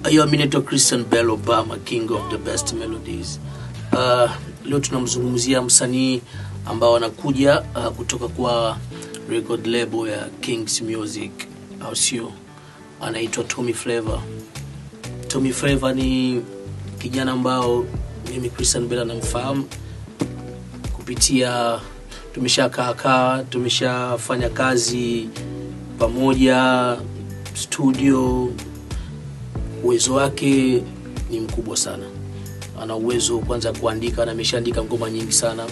Mimi naitwa Christian Bell Obama, king of the best melodies. Uh, leo tunamzungumzia msanii ambao anakuja uh, kutoka kwa record label ya Kings Music, au sio? Anaitwa Tommy Flavor. Tommy Flavor ni kijana ambao mimi Christian Bell anamfahamu kupitia tumeshakaakaa tumeshafanya kazi pamoja studio uwezo wake ni mkubwa sana. Ana uwezo kwanza kuandika na ameshaandika ngoma nyingi sana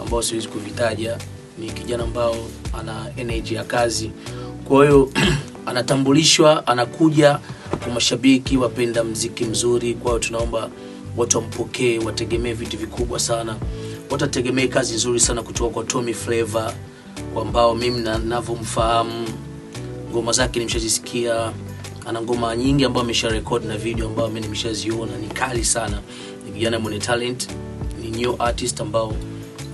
ambao siwezi kuvitaja. Ni kijana ambao ana energy ya kazi. Kwa hiyo anatambulishwa anakuja kwa mashabiki wapenda mziki mzuri. Kwa hiyo tunaomba watu wampokee wategemee vitu vikubwa sana. Watategemee kazi nzuri sana kutoka kwa Tommy Flavor ambao mimi na- navyomfahamu ngoma zake nimeshazisikia ana ngoma nyingi ambayo amesha record na video ambayo mimi nimeshaziona ni kali sana ni kijana mwenye talent ni new artist ambao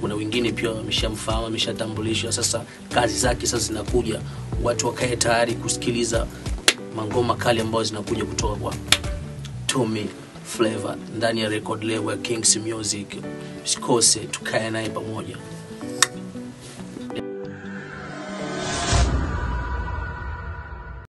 kuna wengine pia wameshamfahamu ameshatambulishwa sasa kazi zake sasa zinakuja watu wakae tayari kusikiliza mangoma kali ambayo zinakuja kutoka kwa Tommy Flavor ndani ya record label ya Kings Music. Usikose, tukae naye pamoja.